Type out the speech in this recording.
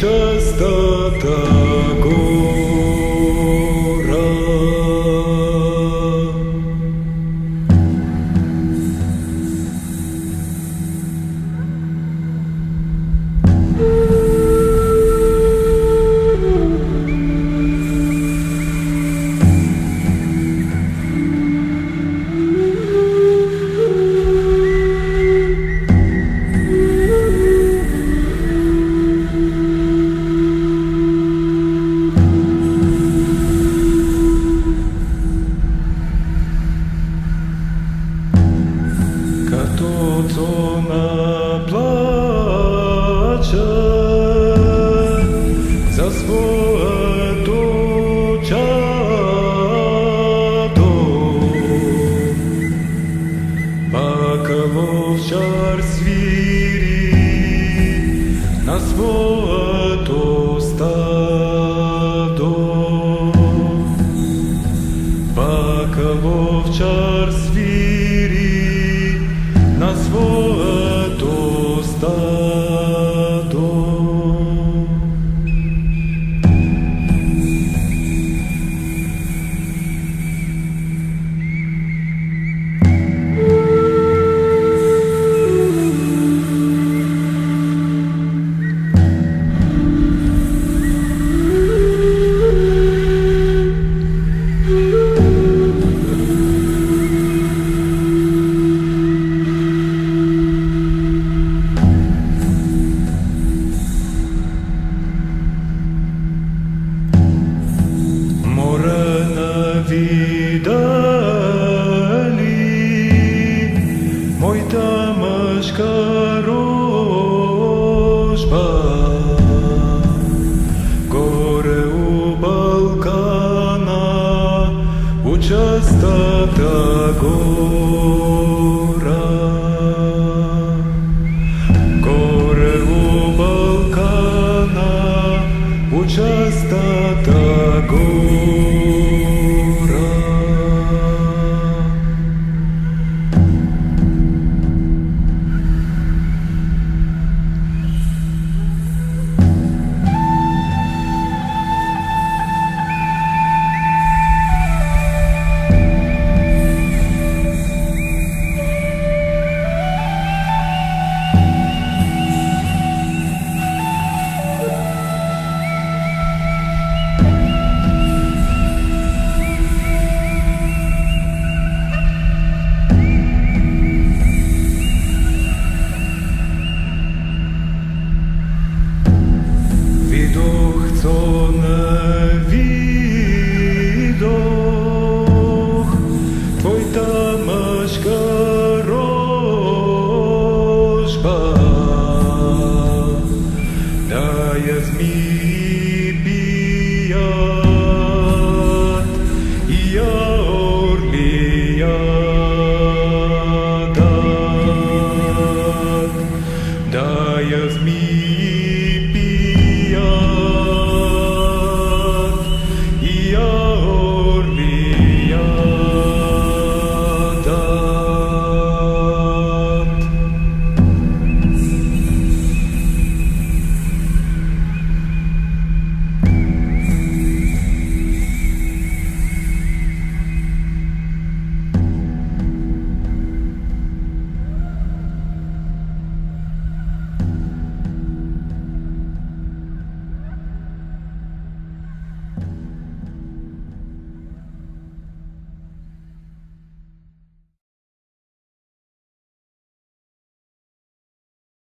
частота гор. Свири на своето Божка Балкана, у частота гора. Горе у Балкана, у частота гора.